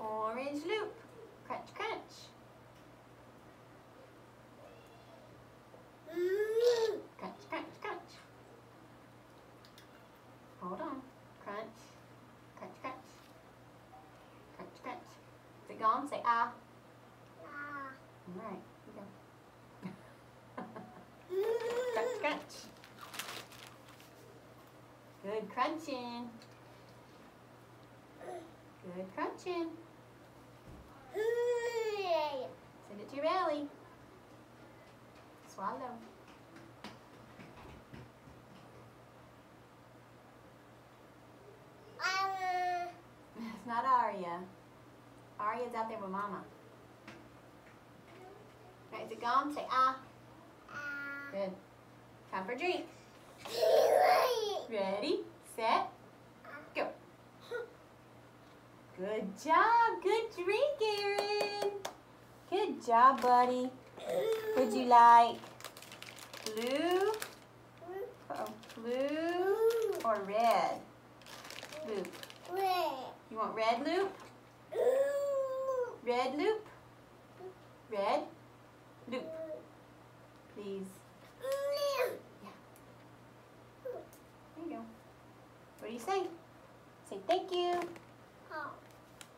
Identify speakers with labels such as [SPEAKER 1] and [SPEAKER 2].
[SPEAKER 1] Orange loop. Crunch, crunch. Crunch, crunch, crunch. Hold on. Crunch, crunch, crunch. Crunch, crunch. Is it gone? Say ah. All right. Here you go. crunch, crunch. Good crunching. Good crunching. Send it to your belly. Swallow. It's not Aria. Aria's out there with Mama. Right, is it gone? Say ah. Good. Time for a drink. Ready, set, go. Good job. Good drink, Aaron. Good job, buddy. Would you like blue? Oh, blue or red? Loop. Red. You want red loop? Red loop? Red loop, please. There you go. What do you say? Say thank you.